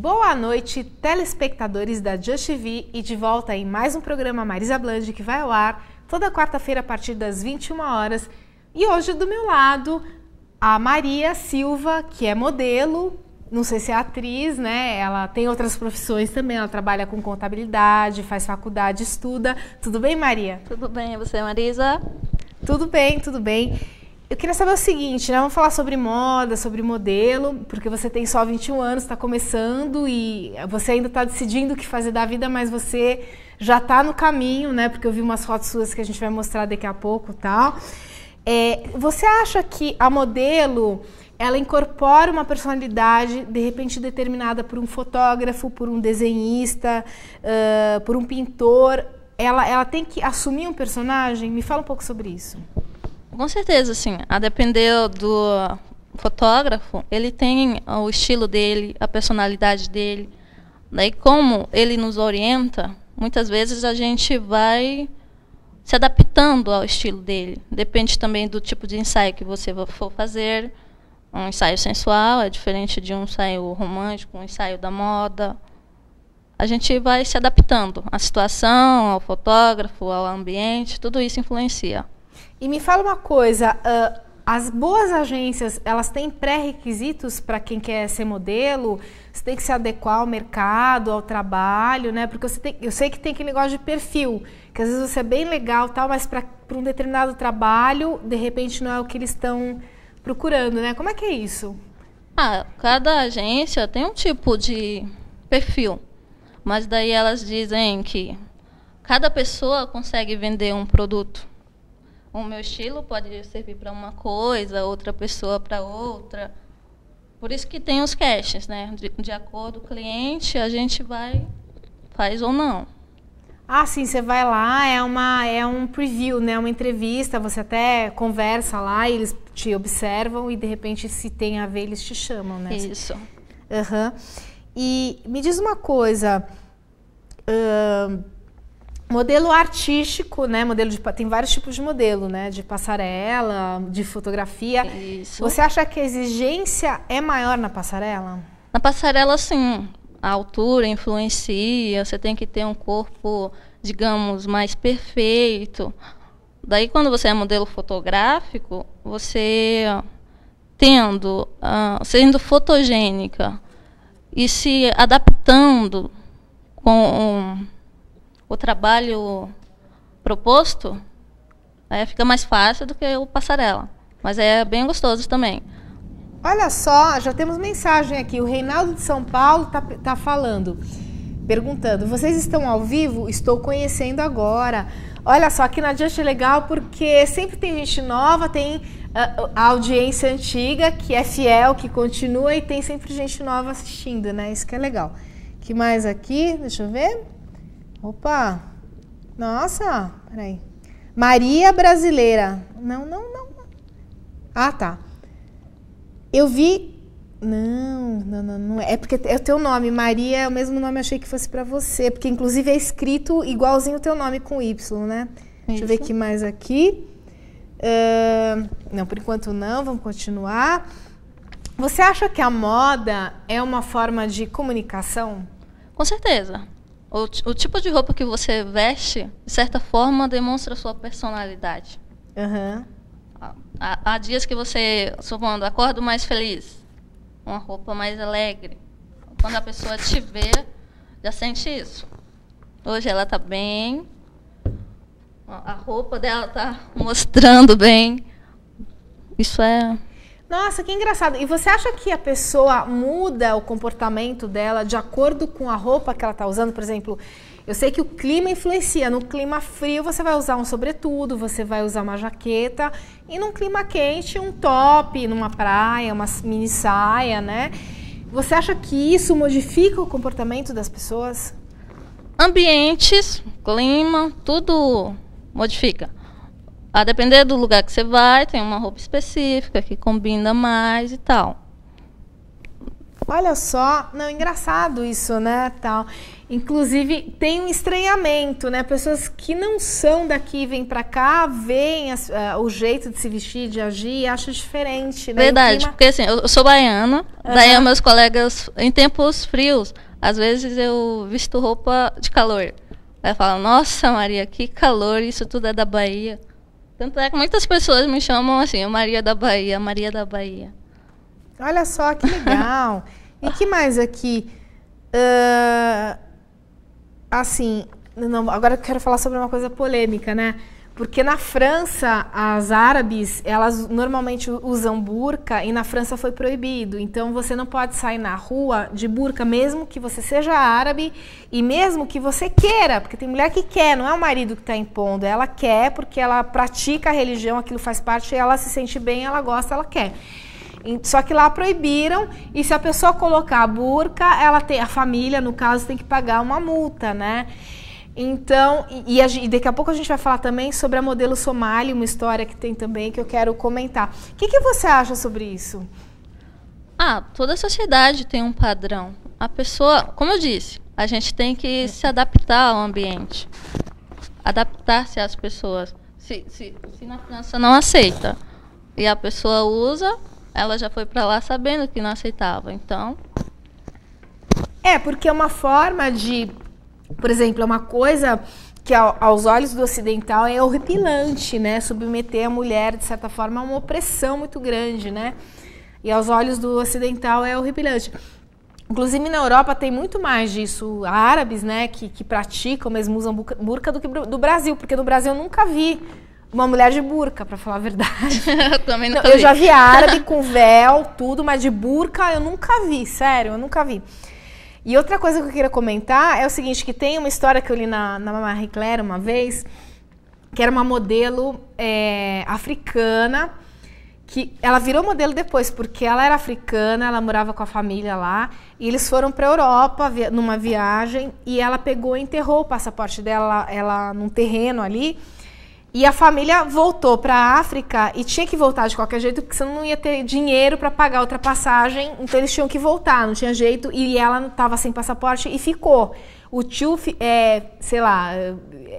Boa noite, telespectadores da Just TV e de volta em mais um programa Marisa Blanche que vai ao ar toda quarta-feira a partir das 21 horas. E hoje do meu lado a Maria Silva, que é modelo, não sei se é atriz, né? Ela tem outras profissões também, ela trabalha com contabilidade, faz faculdade, estuda. Tudo bem, Maria? Tudo bem, você, Marisa? Tudo bem, tudo bem. Eu queria saber o seguinte, né? Vamos falar sobre moda, sobre modelo, porque você tem só 21 anos, está começando e você ainda está decidindo o que fazer da vida, mas você já está no caminho, né? Porque eu vi umas fotos suas que a gente vai mostrar daqui a pouco, tal. É, você acha que a modelo ela incorpora uma personalidade de repente determinada por um fotógrafo, por um desenhista, uh, por um pintor? Ela, ela tem que assumir um personagem? Me fala um pouco sobre isso. Com certeza, sim. A depender do fotógrafo, ele tem o estilo dele, a personalidade dele. Daí, como ele nos orienta, muitas vezes a gente vai se adaptando ao estilo dele. Depende também do tipo de ensaio que você for fazer. Um ensaio sensual é diferente de um ensaio romântico, um ensaio da moda. A gente vai se adaptando à situação, ao fotógrafo, ao ambiente, tudo isso influencia. E me fala uma coisa, uh, as boas agências, elas têm pré-requisitos para quem quer ser modelo? Você tem que se adequar ao mercado, ao trabalho, né? Porque tem, eu sei que tem aquele negócio de perfil, que às vezes você é bem legal, tal, mas para um determinado trabalho, de repente não é o que eles estão procurando, né? Como é que é isso? Ah, cada agência tem um tipo de perfil, mas daí elas dizem que cada pessoa consegue vender um produto o meu estilo pode servir para uma coisa, outra pessoa para outra. Por isso que tem os caches, né? De, de acordo com o cliente, a gente vai, faz ou não. Ah, sim, você vai lá, é, uma, é um preview, né? Uma entrevista, você até conversa lá, eles te observam e de repente, se tem a ver, eles te chamam, né? Isso. Uhum. E me diz uma coisa. Uh, Modelo artístico, né? Modelo de, tem vários tipos de modelo, né? De passarela, de fotografia. Isso. Você acha que a exigência é maior na passarela? Na passarela, sim. A altura influencia. Você tem que ter um corpo, digamos, mais perfeito. Daí, quando você é modelo fotográfico, você tendo, uh, sendo fotogênica e se adaptando com o trabalho proposto, aí fica mais fácil do que o passarela. Mas é bem gostoso também. Olha só, já temos mensagem aqui. O Reinaldo de São Paulo está tá falando, perguntando: vocês estão ao vivo? Estou conhecendo agora. Olha só, aqui na Just é legal porque sempre tem gente nova, tem a, a, audiência antiga que é fiel, que continua e tem sempre gente nova assistindo, né? Isso que é legal. que mais aqui? Deixa eu ver. Opa! Nossa, peraí. Maria Brasileira. Não, não, não. Ah, tá. Eu vi. Não, não, não, não é. É porque é o teu nome. Maria é o mesmo nome, achei que fosse para você. Porque inclusive é escrito igualzinho o teu nome com Y, né? Isso. Deixa eu ver aqui mais aqui. Uh, não, por enquanto não, vamos continuar. Você acha que a moda é uma forma de comunicação? Com certeza. O, o, tipo de roupa que você veste, de certa forma, demonstra a sua personalidade. Uhum. Há, há, dias que você, supondo, acorda mais feliz, uma roupa mais alegre. Quando a pessoa te vê, já sente isso. Hoje ela está bem, a roupa dela está mostrando bem. Isso é nossa, que engraçado. E você acha que a pessoa muda o comportamento dela de acordo com a roupa que ela está usando? Por exemplo, eu sei que o clima influencia. No clima frio, você vai usar um sobretudo, você vai usar uma jaqueta. E num clima quente, um top, numa praia, uma mini saia, né? Você acha que isso modifica o comportamento das pessoas? Ambientes, clima, tudo modifica. A depender do lugar que você vai, tem uma roupa específica que combina mais e tal. Olha só, não, engraçado isso, né, tal. Inclusive, tem um estranhamento, né? Pessoas que não são daqui vêm para cá, veem as, uh, o jeito de se vestir, de agir acham diferente, né? Verdade, clima... porque assim, eu sou baiana, uhum. daí meus colegas, em tempos frios, às vezes eu visto roupa de calor. Aí falo, nossa Maria, que calor, isso tudo é da Bahia. Tanto é que muitas pessoas me chamam assim, Maria da Bahia, Maria da Bahia. Olha só que legal. e que mais aqui? Uh, assim, não, agora eu quero falar sobre uma coisa polêmica, né? Porque na França, as árabes, elas normalmente usam burca e na França foi proibido. Então você não pode sair na rua de burca, mesmo que você seja árabe e mesmo que você queira, porque tem mulher que quer, não é o marido que está impondo, ela quer porque ela pratica a religião, aquilo faz parte, ela se sente bem, ela gosta, ela quer. Só que lá proibiram e se a pessoa colocar a burca, ela tem a família, no caso, tem que pagar uma multa, né? Então, e, e, e, daqui a pouco a gente vai falar também sobre a modelo Somali, uma história que tem também que eu quero comentar. O que, que você acha sobre isso? Ah, toda sociedade tem um padrão. A pessoa, como eu disse, a gente tem que se adaptar ao ambiente, adaptar-se às pessoas. Se, se, se na França não aceita e a pessoa usa, ela já foi para lá sabendo que não aceitava. Então. É, porque é uma forma de. Por exemplo, é uma coisa que aos olhos do ocidental é horripilante, né? Submeter a mulher, de certa forma, a uma opressão muito grande, né? E aos olhos do ocidental é horripilante. Inclusive na Europa tem muito mais disso, árabes, né, que, que praticam, mesmo usam burca do que do Brasil, porque no Brasil eu nunca vi uma mulher de burca, para falar a verdade. eu também nunca Eu vi. já vi árabe com véu, tudo, mas de burca eu nunca vi, sério, eu nunca vi. E outra coisa que eu queria comentar é o seguinte, que tem uma história que eu li na, na Marie Claire uma vez, que era uma modelo é, africana, que ela virou modelo depois, porque ela era africana, ela morava com a família lá, e eles foram para a Europa numa viagem, e ela pegou e enterrou o passaporte dela ela num terreno ali, e a família voltou para a África e tinha que voltar de qualquer jeito, porque senão não ia ter dinheiro para pagar outra passagem. Então eles tinham que voltar, não tinha jeito. E ela estava sem passaporte e ficou. O tio, é, sei lá,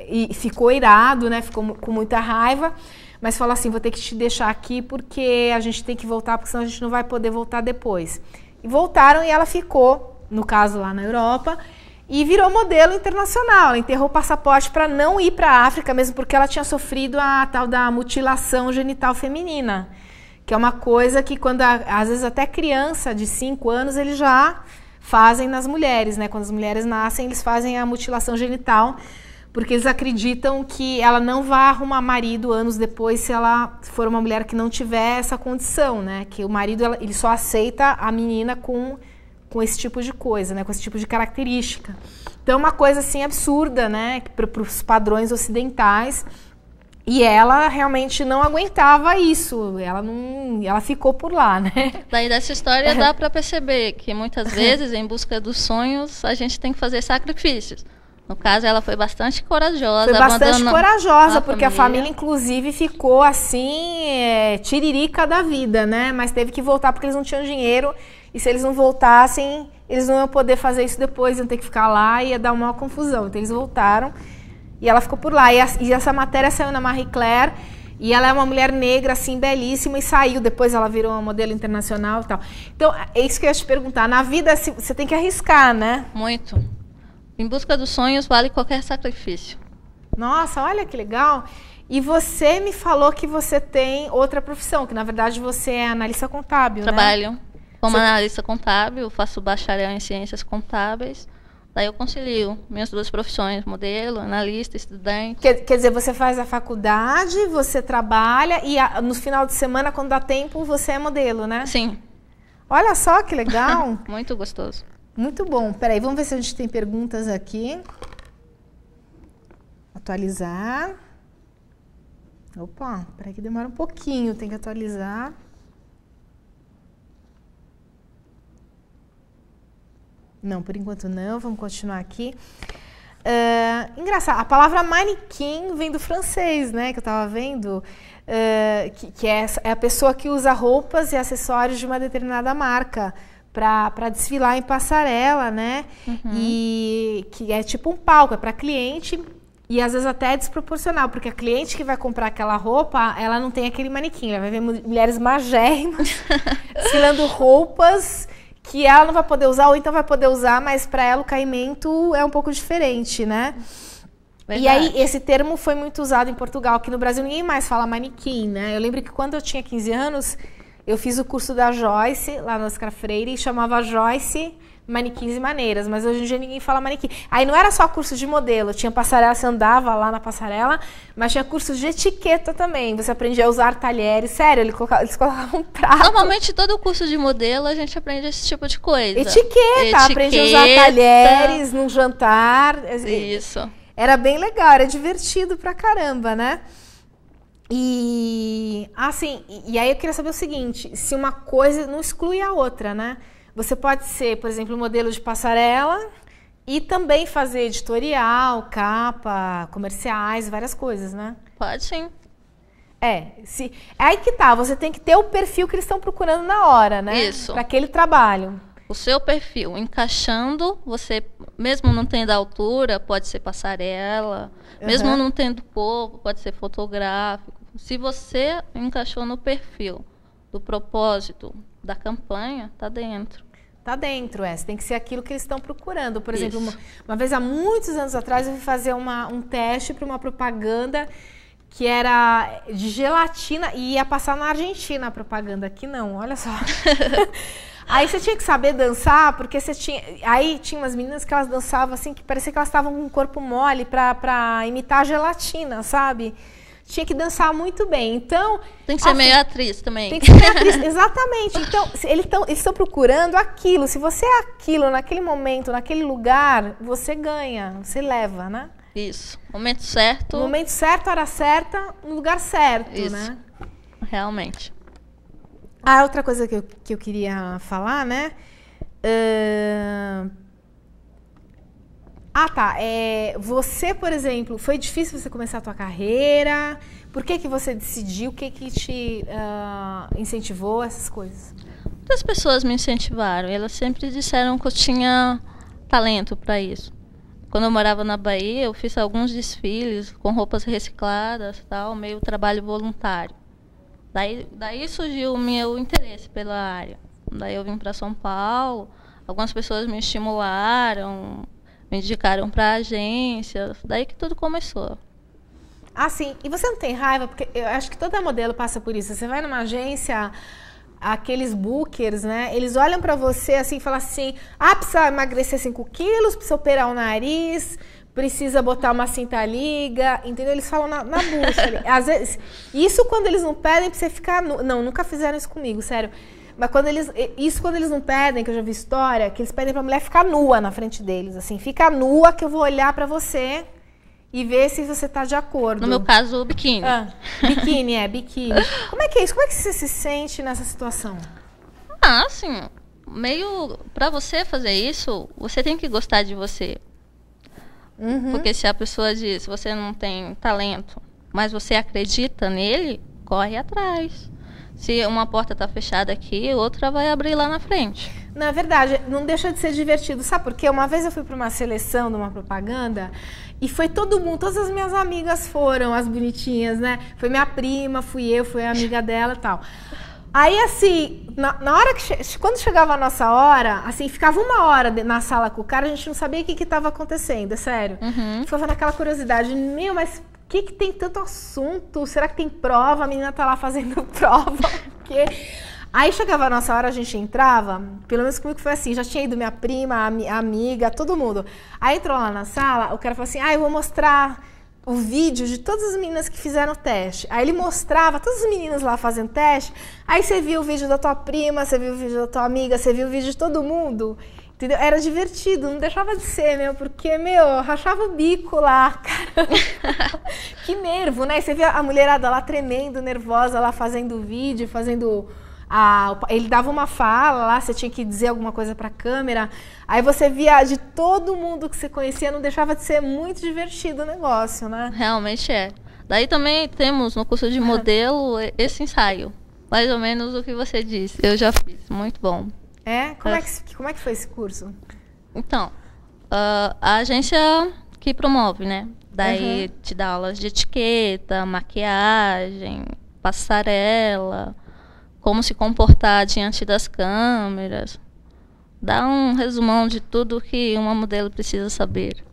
e ficou irado, né? Ficou com muita raiva. Mas falou assim: vou ter que te deixar aqui porque a gente tem que voltar, porque senão a gente não vai poder voltar depois. E voltaram e ela ficou, no caso lá na Europa e virou modelo internacional. Ela enterrou o passaporte para não ir para a África, mesmo porque ela tinha sofrido a tal da mutilação genital feminina, que é uma coisa que quando às vezes até criança de 5 anos eles já fazem nas mulheres, né? Quando as mulheres nascem, eles fazem a mutilação genital, porque eles acreditam que ela não vai arrumar marido anos depois se ela for uma mulher que não tiver essa condição, né? Que o marido ele só aceita a menina com com esse tipo de coisa, né? Com esse tipo de característica. Então, é uma coisa assim absurda, né? Para os padrões ocidentais. E ela realmente não aguentava isso. Ela não, ela ficou por lá, né? Daí dessa história dá para perceber que muitas vezes, em busca dos sonhos, a gente tem que fazer sacrifícios. No caso, ela foi bastante corajosa. Foi bastante corajosa, a porque família. a família, inclusive, ficou assim, é, tiririca da vida, né? Mas teve que voltar porque eles não tinham dinheiro e se eles não voltassem, eles não iam poder fazer isso depois, iam ter que ficar lá e ia dar uma confusão. Então eles voltaram e ela ficou por lá. E, a, e essa matéria saiu na Marie Claire. E ela é uma mulher negra, assim, belíssima, e saiu. Depois ela virou uma modelo internacional e tal. Então, é isso que eu ia te perguntar. Na vida, você tem que arriscar, né? Muito. Em busca dos sonhos, vale qualquer sacrifício. Nossa, olha que legal. E você me falou que você tem outra profissão, que na verdade você é analista contábil, Trabalho. né? Como Você... analista contábil, faço bacharel em ciências contábeis. Daí eu concilio minhas duas profissões, modelo, analista, estudante. Quer, quer dizer, você faz a faculdade, você trabalha e a, no final de semana, quando dá tempo, você é modelo, né? Sim. Olha só que legal. Muito gostoso. Muito bom. Peraí, vamos ver se a gente tem perguntas aqui. Atualizar. Opa, peraí que demora um pouquinho, tem que atualizar. Não, por enquanto não. Vamos continuar aqui. Uh, engraçado, a palavra manequim vem do francês, né? Que eu estava vendo. Uh, que, que é, é, a pessoa que usa roupas e acessórios de uma determinada marca. para desfilar em passarela, né? Uhum. E que é tipo um palco, é para cliente e às vezes até é desproporcional, porque a cliente que vai comprar aquela roupa, ela não tem aquele manequim, ela vai ver mulheres magérrimas desfilando roupas que ela não vai poder usar ou então vai poder usar, mas para ela o caimento é um pouco diferente, né? Verdade. E aí, esse termo foi muito usado em Portugal, aqui no Brasil ninguém mais fala manequim, né? Eu lembro que quando eu tinha 15 anos, eu fiz o curso da Joyce, lá no Oscar Freire, e chamava Joyce Manequins e Maneiras, mas hoje em dia ninguém fala manequim. Aí não era só curso de modelo, tinha passarela, você andava lá na passarela, mas tinha curso de etiqueta também. Você aprendia a usar talheres, sério, eles colocavam, eles colocavam um prato. Normalmente todo curso de modelo a gente aprende esse tipo de coisa. Etiqueta, etiqueta aprende a usar talheres num jantar. Isso. Era bem legal, era divertido pra caramba, né? E assim, e aí eu queria saber o seguinte: se uma coisa não exclui a outra, né? Você pode ser, por exemplo, modelo de passarela e também fazer editorial, capa, comerciais, várias coisas, né? Pode sim. É, se, é aí que tá, você tem que ter o perfil que eles estão procurando na hora, né? Isso. Para aquele trabalho. O seu perfil, encaixando, você, mesmo não tendo altura, pode ser passarela, uhum. mesmo não tendo corpo, pode ser fotográfico, se você encaixou no perfil do propósito da campanha, tá dentro. Tá dentro, é. Tem que ser aquilo que eles estão procurando. Por exemplo, uma, uma, vez há muitos anos atrás eu fui fazer uma, um teste para uma propaganda que era de gelatina e ia passar na Argentina a propaganda. Aqui não, olha só. Aí você tinha que saber dançar, porque você tinha. Aí tinha umas meninas que elas dançavam assim, que parecia que elas estavam com um corpo mole para imitar a gelatina, sabe? Tinha que dançar muito bem. Então. Tem que ser assim, meio atriz também. Tem que ser meio atriz, exatamente. Então, eles estão procurando aquilo. Se você é aquilo naquele momento, naquele lugar, você ganha, você leva, né? Isso. Momento certo. Momento certo, hora certa, no lugar certo, Isso. né? Realmente. Ah, outra coisa que eu, que eu queria falar, né? Uh ah, tá. É, você, por exemplo, foi difícil você começar a tua carreira? Por que, que você decidiu? O que, que te uh, incentivou essas coisas? Muitas pessoas me incentivaram. Elas sempre disseram que eu tinha talento para isso. Quando eu morava na Bahia, eu fiz alguns desfiles com roupas recicladas, tal, meio trabalho voluntário. Daí, daí surgiu o meu interesse pela área. Daí eu vim para São Paulo, algumas pessoas me estimularam, me indicaram para agência, daí que tudo começou. Ah, sim. E você não tem raiva? Porque eu acho que toda modelo passa por isso. Você vai numa agência, aqueles bookers, né? Eles olham para você assim e falam assim: ah, precisa emagrecer 5 quilos, precisa operar o nariz, precisa botar uma cinta liga, entendeu? Eles falam na, na bucha. Às vezes, isso quando eles não pedem pra você ficar. Nu... Não, nunca fizeram isso comigo, sério. Mas quando eles. Isso quando eles não pedem, que eu já vi história, que eles pedem pra mulher ficar nua na frente deles. Assim, fica nua que eu vou olhar para você e ver se você tá de acordo. No meu caso, o biquíni. Ah, biquíni, é, biquíni. Como é que é isso? Como é que você se sente nessa situação? Ah, assim, meio. para você fazer isso, você tem que gostar de você. Uhum. Porque se a pessoa diz, você não tem talento, mas você acredita nele, corre atrás. Se uma porta está fechada aqui, outra vai abrir lá na frente. Na verdade, não deixa de ser divertido. Sabe por quê? Uma vez eu fui para uma seleção de uma propaganda e foi todo mundo, todas as minhas amigas foram, as bonitinhas, né? Foi minha prima, fui eu, foi a amiga dela e tal. Aí, assim, na, na hora que. Che quando chegava a nossa hora, assim, ficava uma hora na sala com o cara, a gente não sabia o que estava acontecendo, é sério. Uhum. Ficava naquela curiosidade, meu, mas que, que tem tanto assunto? Será que tem prova? A menina tá lá fazendo prova. Porque... Aí chegava a nossa hora, a gente entrava, pelo menos comigo foi assim, já tinha ido minha prima, a, amiga, todo mundo. Aí entrou lá na sala, o cara falou assim, ah, eu vou mostrar o vídeo de todas as meninas que fizeram o teste. Aí ele mostrava todas as meninas lá fazendo teste, aí você viu o vídeo da tua prima, você viu o vídeo da tua amiga, você viu o vídeo de todo mundo. Entendeu? Era divertido, não deixava de ser, meu, porque, meu, rachava o bico lá, cara. que nervo, né? Você via a mulherada lá tremendo, nervosa, lá fazendo o vídeo, fazendo. A, ele dava uma fala lá, você tinha que dizer alguma coisa pra câmera. Aí você via de todo mundo que você conhecia, não deixava de ser muito divertido o negócio, né? Realmente é. Daí também temos no curso de modelo esse ensaio. Mais ou menos o que você disse. Eu já fiz. Muito bom. É? Como é, que, como é que foi esse curso? Então, uh, a agência que promove, né? Daí uhum. te dá aulas de etiqueta, maquiagem, passarela, como se comportar diante das câmeras. Dá um resumão de tudo que uma modelo precisa saber.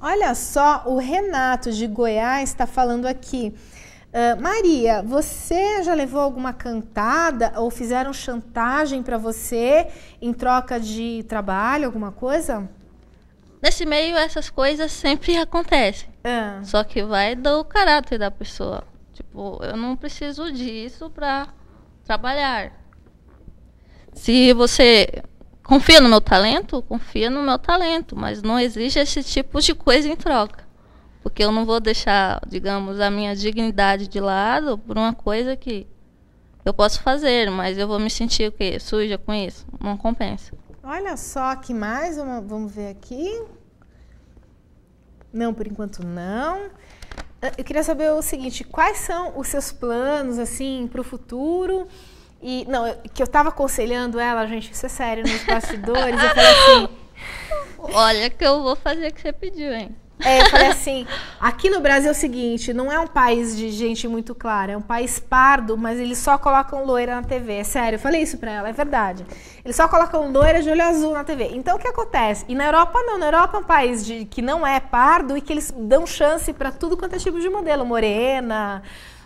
Olha só, o Renato de Goiás está falando aqui. Uh, Maria, você já levou alguma cantada ou fizeram chantagem para você em troca de trabalho, alguma coisa? Nesse meio, essas coisas sempre acontecem. Ah. Só que vai do caráter da pessoa. Tipo, eu não preciso disso para trabalhar. Se você confia no meu talento, confia no meu talento, mas não exige esse tipo de coisa em troca. Porque eu não vou deixar, digamos, a minha dignidade de lado por uma coisa que eu posso fazer, mas eu vou me sentir o quê? Suja com isso. Não compensa. Olha só que mais, vamos ver aqui. Não, por enquanto não. Ah, eu queria saber o seguinte, quais são os seus planos assim para o futuro? E não, eu, que eu estava aconselhando ela, gente, isso é sério, nos bastidores, eu falei assim, olha que eu vou fazer o que você pediu, hein? É, eu falei assim, aqui no Brasil é o seguinte, não é um país de gente muito clara, é um país pardo, mas eles só colocam loira na TV. É sério, eu falei isso pra ela, é verdade. Eles só colocam loira de olho azul na TV. Então o que acontece? E na Europa não, na Europa é um país de, que não é pardo e que eles dão chance para tudo quanto é tipo de modelo, morena,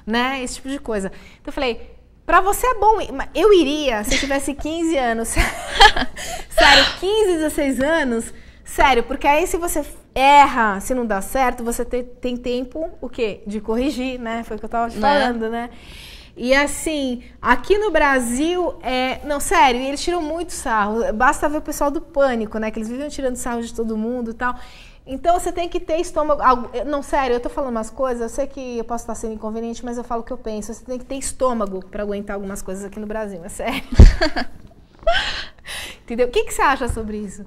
né, esse tipo de coisa. Então eu falei, Pra você é bom. Eu iria se eu tivesse 15 anos. Sério, 15, 16 anos. Sério, porque aí se você erra, se não dá certo, você tem, tem tempo, o quê? De corrigir, né? Foi o que eu tava te né? falando, né? E assim, aqui no Brasil, é... não, sério, eles tiram muito sarro. Basta ver o pessoal do pânico, né? Que eles vivem tirando sarro de todo mundo e tal. Então você tem que ter estômago. Não, sério, eu tô falando umas coisas, eu sei que eu posso estar sendo inconveniente, mas eu falo o que eu penso. Você tem que ter estômago para aguentar algumas coisas aqui no Brasil, é sério. Entendeu? O que, que você acha sobre isso?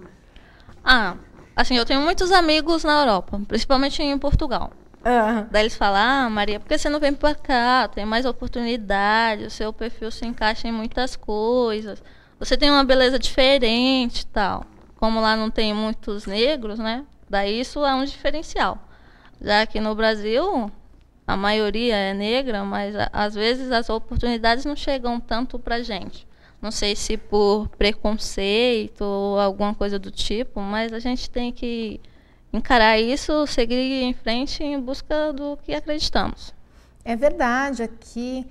Ah, Assim, eu tenho muitos amigos na Europa, principalmente em Portugal. Uhum. Daí eles falam, ah, Maria, por que você não vem pra cá? Tem mais oportunidade, o seu perfil se encaixa em muitas coisas. Você tem uma beleza diferente e tal. Como lá não tem muitos negros, né? Daí isso é um diferencial. Já que no Brasil, a maioria é negra, mas às vezes as oportunidades não chegam tanto pra gente. Não sei se por preconceito ou alguma coisa do tipo, mas a gente tem que encarar isso, seguir em frente em busca do que acreditamos. É verdade, aqui.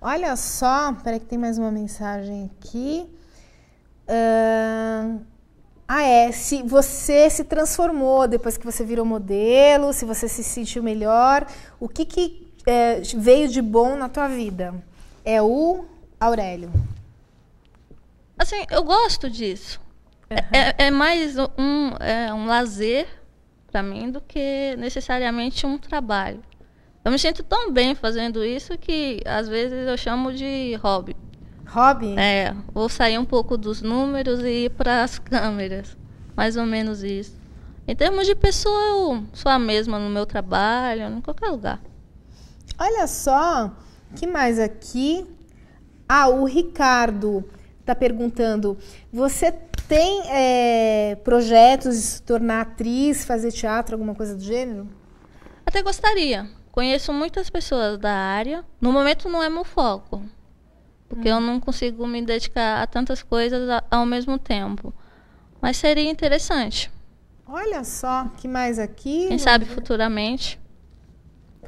Olha só, peraí que tem mais uma mensagem aqui. Uh, ah, é. Se você se transformou depois que você virou modelo, se você se sentiu melhor, o que, que é, veio de bom na tua vida? É o Aurélio. Assim, eu gosto disso. Uhum. É, é, mais um, é, um lazer para mim do que necessariamente um trabalho. Eu me sinto tão bem fazendo isso que às vezes eu chamo de hobby. Hobby? É, vou sair um pouco dos números e ir para as câmeras. Mais ou menos isso. Em termos de pessoa, eu sou a mesma no meu trabalho, em qualquer lugar. Olha só, que mais aqui? Ah, o Ricardo está perguntando: você tem é, projetos de se tornar atriz, fazer teatro, alguma coisa do gênero? Até gostaria. Conheço muitas pessoas da área. No momento não é meu foco, porque hum. eu não consigo me dedicar a tantas coisas ao mesmo tempo. Mas seria interessante. Olha só, que mais aqui? Quem sabe futuramente.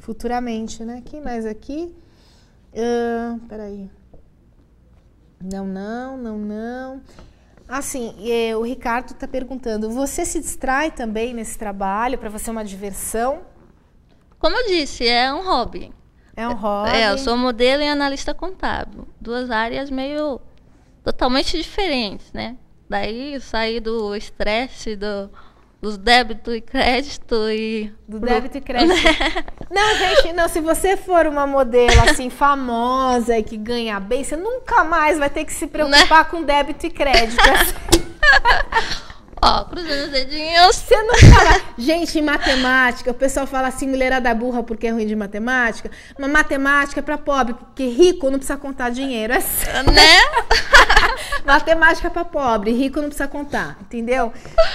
Futuramente, né? Quem mais aqui? Uh, peraí. Não, não, não, não. Assim, o Ricardo está perguntando: você se distrai também nesse trabalho para você é uma diversão? Como eu disse, é um hobby. É um hobby. É, eu sou modelo e analista contábil. Duas áreas meio totalmente diferentes, né? Daí sair do estresse do dos débito e crédito e. Do débito e crédito. não, gente, não, se você for uma modelo assim famosa e que ganha bem, você nunca mais vai ter que se preocupar né? com débito e crédito. Ó, cruzando os dedinhos. Você não fala. Gente, em matemática, o pessoal fala assim, mulherada burra porque é ruim de matemática. Mas matemática é pra pobre, porque rico não precisa contar dinheiro. É né? Matemática para pobre, rico não precisa contar, entendeu?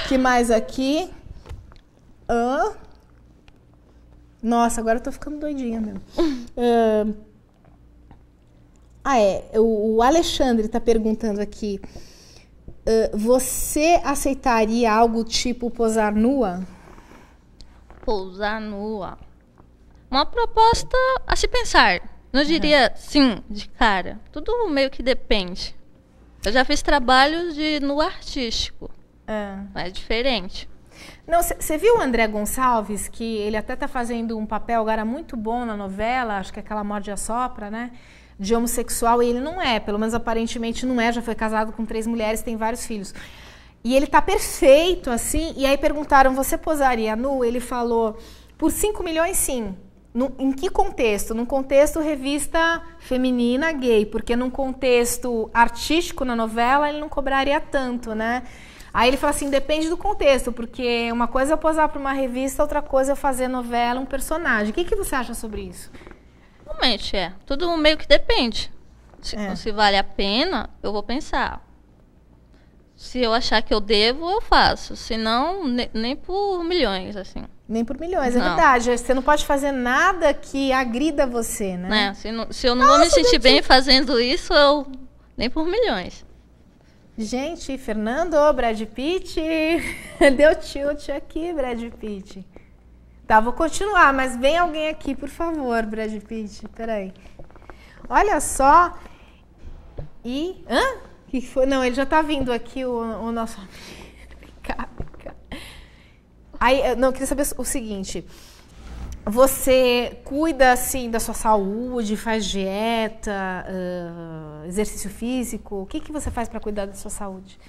que mais aqui? Hã? Nossa, agora eu tô ficando doidinha mesmo. Uh, ah, é. O, Alexandre está perguntando aqui. Uh, você aceitaria algo tipo posar nua? Pousar nua. Uma proposta a se pensar. Não diria uhum. sim de cara. Tudo meio que depende. Eu já fiz trabalhos de no artístico. É. Mas diferente. Não, você viu o André Gonçalves, que ele até está fazendo um papel agora muito bom na novela, acho que é aquela Morde a Sopra, né? De homossexual, e ele não é, pelo menos aparentemente não é, já foi casado com três mulheres, tem vários filhos. E ele tá perfeito, assim, e aí perguntaram, você posaria nu? Ele falou, por 5 milhões sim. No, em que contexto? Num contexto revista feminina gay, porque num contexto artístico na novela ele não cobraria tanto, né? Aí ele fala assim, depende do contexto, porque uma coisa é eu posar para uma revista, outra coisa é eu fazer novela, um personagem. O que, que você acha sobre isso? Realmente, é. Tudo meio que depende. Se, é. se vale a pena, eu vou pensar. Se eu achar que eu devo, eu faço. Se não, nem por milhões, assim. Nem por milhões, é não. é verdade. Você não pode fazer nada que agrida você, né? É, se, não, se eu não Nossa, vou me sentir bem fazendo isso, eu nem por milhões. Gente, Fernando, Brad Pitt, deu tilt aqui, Brad Pitt. Tá, vou continuar, mas vem alguém aqui, por favor, Brad Pitt. Peraí. Olha só. E. Hã? que foi? Não, ele já tá vindo aqui, o, o nosso. Aí, não, eu queria saber o seguinte. Você cuida assim da sua saúde, faz dieta, uh, exercício físico? O que, que você faz para cuidar da sua saúde?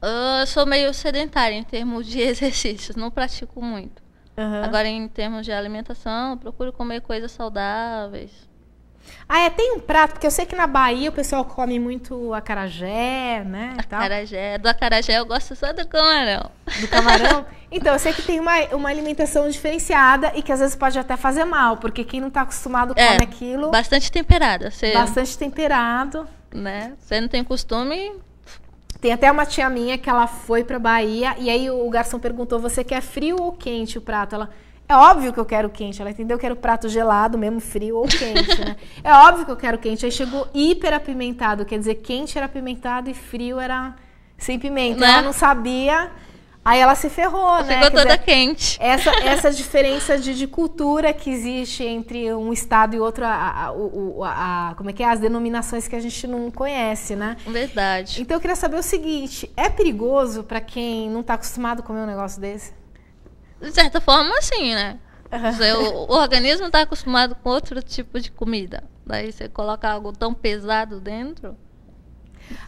Eu sou meio sedentária em termos de exercícios, não pratico muito. Uhum. Agora, em termos de alimentação, procuro comer coisas saudáveis. Ah, é, tem um prato, porque eu sei que na Bahia o pessoal come muito acarajé, né? Acarajé. Do acarajé eu gosto só do camarão. Do camarão? então, eu sei que tem uma, uma alimentação diferenciada e que às vezes pode até fazer mal, porque quem não está acostumado é, come aquilo. Bastante temperada. Você, bastante temperado. Né? Você não tem costume. Tem até uma tia minha que ela foi pra Bahia e aí o garçom perguntou: você quer frio ou quente o prato? Ela. É óbvio que eu quero quente. Ela entendeu que era o prato gelado, mesmo frio ou quente, né? É óbvio que eu quero quente. Aí chegou hiper apimentado, quer dizer, quente era apimentado e frio era sem pimenta. Né? Ela não sabia. Aí ela se ferrou, né? Ficou toda dizer, quente. Essa, essa diferença de, de, cultura que existe entre um estado e outro, a, a, a, a, como é que é? As denominações que a gente não conhece, né? Verdade. Então eu queria saber o seguinte: é perigoso para quem não está acostumado a comer um negócio desse? De certa forma, sim, né? o, o organismo está acostumado com outro tipo de comida. Daí você coloca algo tão pesado dentro.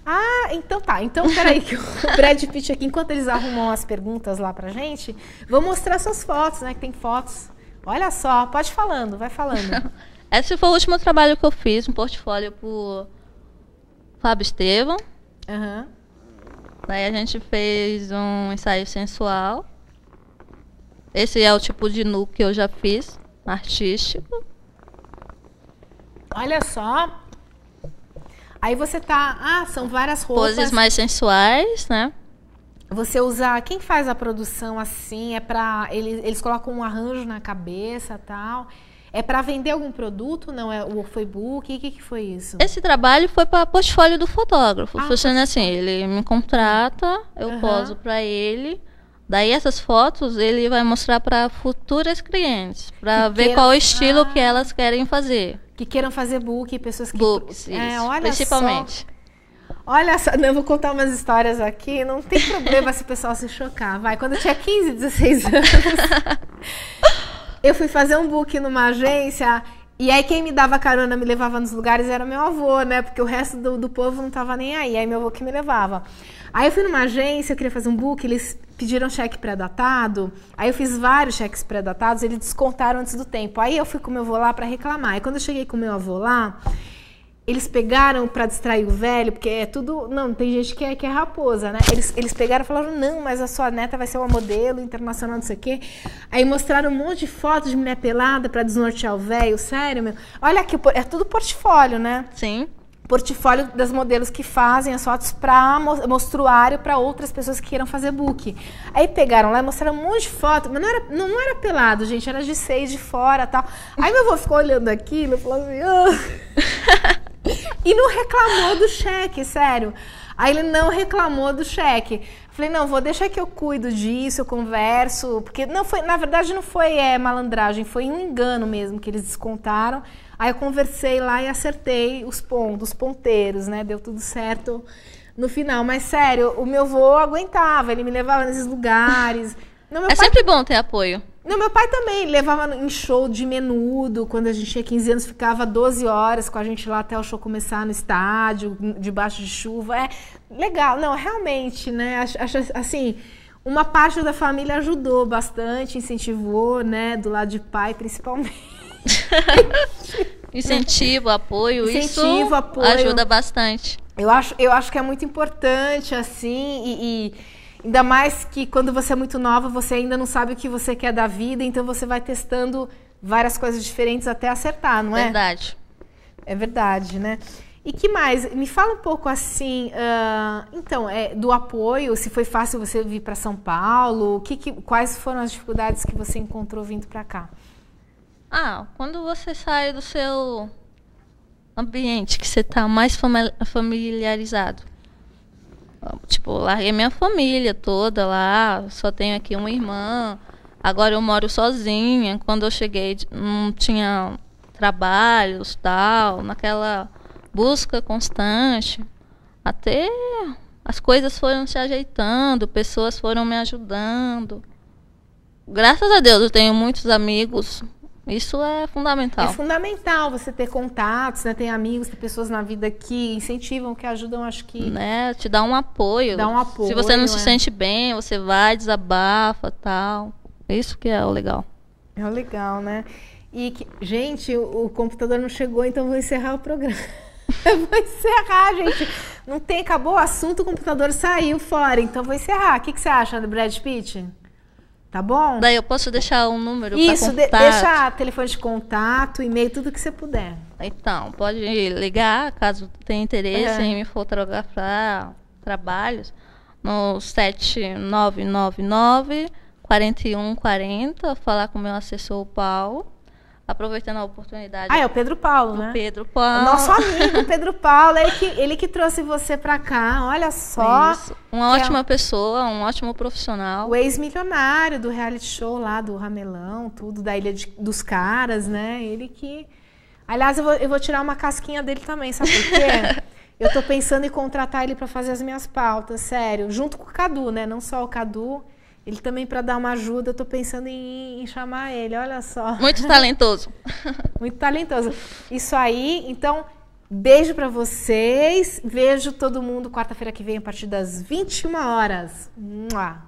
Ah, então tá. Então, peraí, que o Brad Pitt aqui, enquanto eles arrumam as perguntas lá pra gente, vou mostrar suas fotos, né? Que tem fotos. Olha só, pode falando, vai falando. Esse foi o último trabalho que eu fiz, um portfólio por Fábio Estevam. Uhum. Daí a gente fez um ensaio sensual. Esse é o tipo de nu que eu já fiz, artístico. Olha só. Aí você tá. Ah, são várias roupas. Poses mais sensuais, né? Você usa. Quem faz a produção assim? É pra. Eles, eles colocam um arranjo na cabeça tal. É para vender algum produto? Não é o foi book? O que, que foi isso? Esse trabalho foi para portfólio do fotógrafo. Ah, Funciona assim, ele me contrata, eu uhum. poso para ele. Daí essas fotos ele vai mostrar para futuras clientes, para ver qual o estilo ah, que elas querem fazer. Que queiram fazer book, pessoas que books, é, olha principalmente. Só. Olha só, não, vou contar umas histórias aqui, não tem problema se o pessoal se chocar. Vai, quando eu tinha 15, 16 anos, eu fui fazer um book numa agência e aí quem me dava carona, me levava nos lugares era meu avô, né? Porque o resto do, do povo não tava nem aí. Aí meu avô que me levava. Aí eu fui numa agência, eu queria fazer um book, eles pediram cheque pré-datado. Aí eu fiz vários cheques pré-datados, eles descontaram antes do tempo. Aí eu fui com meu avô lá para reclamar. E quando eu cheguei com meu avô lá, eles pegaram para distrair o velho, porque é tudo. Não, tem gente que é, que é raposa, né? Eles, eles pegaram e falaram: não, mas a sua neta vai ser uma modelo internacional, não sei o quê. Aí mostraram um monte de fotos de mulher pelada para desnortear o velho. Sério, meu. Olha aqui, é tudo portfólio, né? Sim. portfólio das modelos que fazem as fotos para mostruário para outras pessoas que queiram fazer book. Aí pegaram lá e mostraram um monte de foto, mas não era, não, era pelado, gente, era de seis de fora tal. Aí meu avô ficou olhando aquilo e falou assim. Oh. e não reclamou do cheque, sério. Aí ele não reclamou do cheque. Falei, não, vou deixar que eu cuido disso, eu converso. Porque não foi, na verdade, não foi é, malandragem, foi um engano mesmo que eles descontaram. Aí eu conversei lá e acertei os pontos, os ponteiros, né? Deu tudo certo no final. Mas sério, o meu avô aguentava, ele me levava nesses lugares. Não, é sempre bom ter apoio. Não, meu pai também levava em show de menudo. Quando a gente tinha 15 anos, ficava 12 horas com a gente lá até o show começar no estádio, debaixo de chuva. É legal. Não, realmente, né? Acho, acho assim, uma parte da família ajudou bastante, incentivou, né? Do lado de pai, principalmente. Incentivo, apoio, Incentivo, isso apoio. ajuda bastante. Eu acho, eu acho que é muito importante, assim, e, e, ainda mais que quando você é muito nova, você ainda não sabe o que você quer da vida, então você vai testando várias coisas diferentes até acertar, não é? Verdade. É verdade, né? E que mais? Me fala um pouco assim, uh, então, é, do apoio, se foi fácil você vir para São Paulo, que, que, quais foram as dificuldades que você encontrou vindo para cá? Ah, quando você sai do seu ambiente, que você está mais familiarizado. Tipo, larguei minha família toda lá, só tenho aqui uma irmã. Agora eu moro sozinha. Quando eu cheguei, não tinha trabalhos, tal, naquela busca constante. Até as coisas foram se ajeitando, pessoas foram me ajudando. Graças a Deus eu tenho muitos amigos isso é fundamental. É fundamental você ter contatos, né? Ter amigos, ter pessoas na vida que incentivam, que ajudam, acho que. Né? Te dá um apoio. Dá um apoio. Se você não é? se sente bem, você vai, desabafa tal. Isso que é o legal. É o legal, né? E, que, gente, o, o computador não chegou, então vou encerrar o programa. vou encerrar, gente. Não tem, acabou o assunto, o computador saiu fora. Então vou encerrar. O que, que você acha do Brad Pitt? Tá bom? Daí eu posso deixar um número Isso, de, deixa telefone de contato, e-mail, tudo que você puder. Então, pode ligar caso tenha interesse uhum. em me fotografar trabalhos no 7999 4140, falar com o meu assessor Paulo aproveitando a oportunidade. Ah, é o Pedro Paulo, né? Pedro Paulo. O nosso amigo Pedro Paulo, ele que, ele que trouxe você para cá. Olha só. Isso. Uma ótima é pessoa, um ótimo profissional. O ex-milionário do reality show lá do Ramelão, tudo da Ilha de, dos Caras, né? Ele que. Aliás, eu vou, eu vou tirar uma casquinha dele também, sabe por quê? eu tô pensando em contratar ele para fazer as minhas pautas, sério. Junto com o Cadu, né? Não só o Cadu. Ele também, para dar uma ajuda, eu tô pensando em, em, chamar ele, olha só. Muito talentoso. Muito talentoso. Isso aí, então, beijo para vocês. Vejo todo mundo quarta-feira que vem, a partir das 21 horas. Mua.